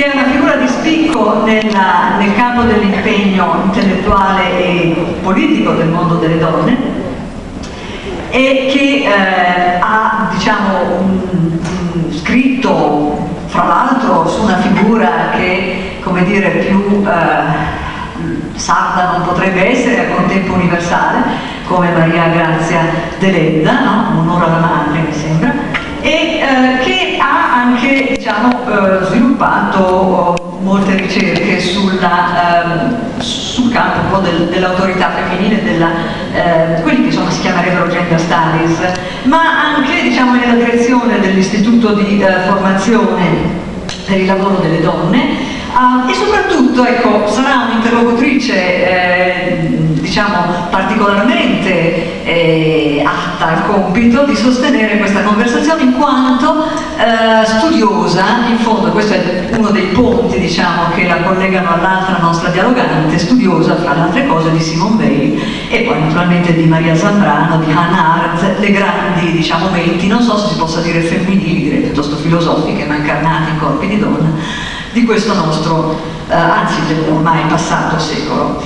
che è una figura di spicco nella, nel campo dell'impegno intellettuale e politico del mondo delle donne e che eh, ha diciamo, un, un scritto fra l'altro su una figura che come dire più eh, sarda non potrebbe essere a contempo universale come Maria Grazia Deledda, no? onore alla madre anche diciamo, eh, sviluppato molte ricerche sulla, eh, sul campo del, dell'autorità femminile, della, eh, quelli che insomma, si chiamerebbero gender studies, ma anche diciamo, nella direzione dell'istituto di eh, formazione per il lavoro delle donne Uh, e soprattutto ecco, sarà un'interlocutrice eh, diciamo particolarmente eh, atta al compito di sostenere questa conversazione in quanto eh, studiosa, in fondo questo è uno dei ponti diciamo, che la collegano all'altra nostra dialogante, studiosa fra le altre cose di Simone Weil e poi naturalmente di Maria Zambrano, di Hannah Arendt, le grandi diciamo, menti, non so se si possa dire femminili, direi piuttosto filosofiche, ma incarnate in corpi di donna di questo nostro, eh, anzi ormai passato secolo.